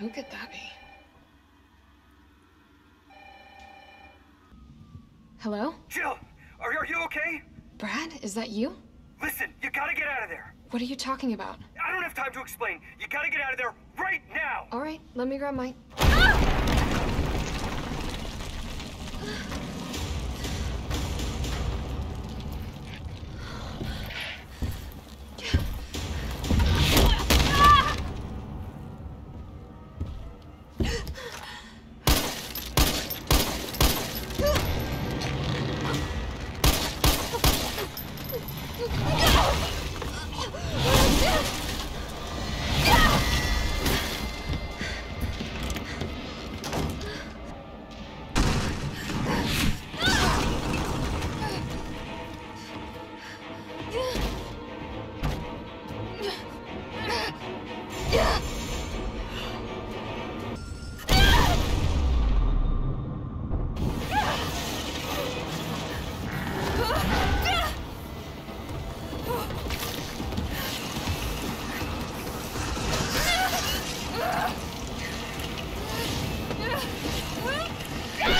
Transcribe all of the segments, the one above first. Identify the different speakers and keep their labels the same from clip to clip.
Speaker 1: Who could that be? Hello?
Speaker 2: Jill, are, are you okay?
Speaker 1: Brad, is that you?
Speaker 2: Listen, you gotta get out of there.
Speaker 1: What are you talking about?
Speaker 2: I don't have time to explain. You gotta get out of there right now.
Speaker 1: All right, let me grab my. You're
Speaker 3: Careful.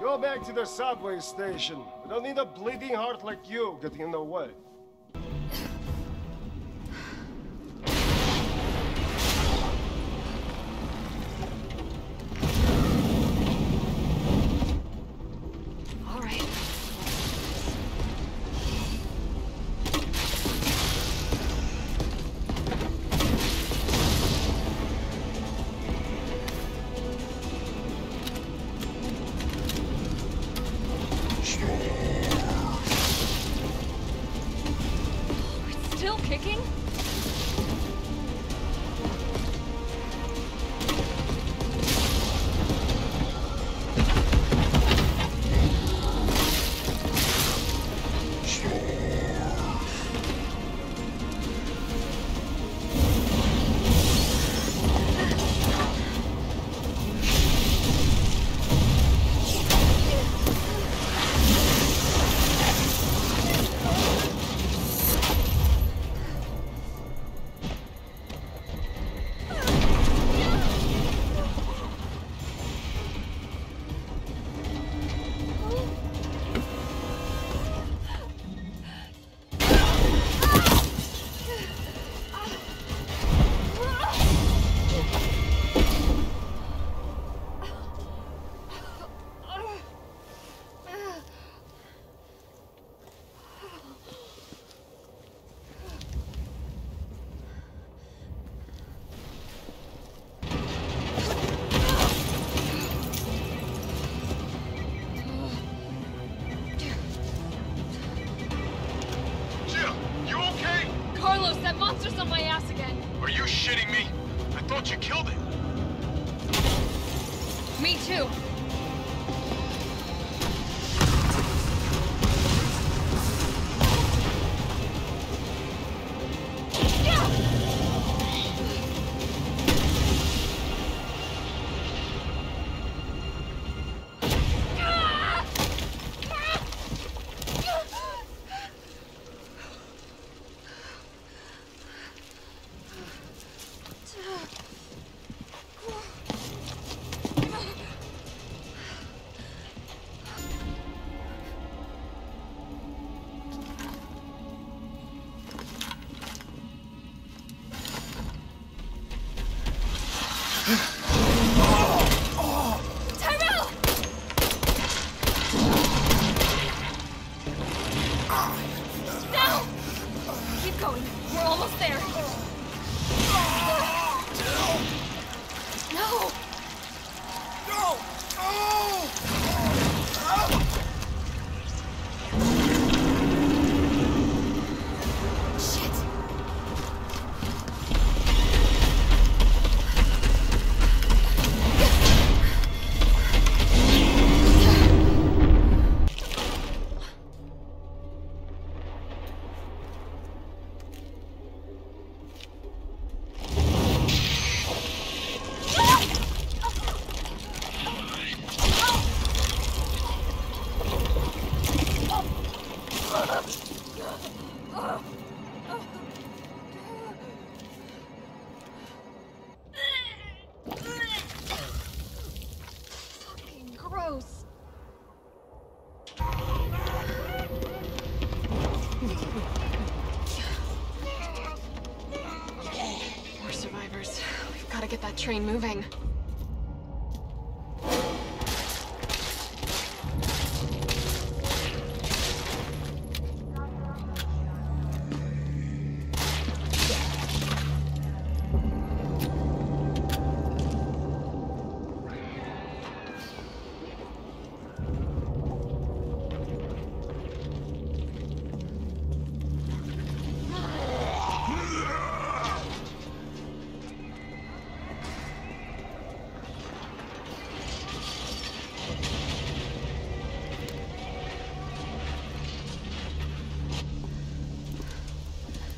Speaker 4: Go back to the subway station. We don't need a bleeding heart like you getting in the way.
Speaker 1: Kicking?
Speaker 5: Are you shitting me? I thought you killed him.
Speaker 1: Me too. We're almost there. No!
Speaker 6: Train moving.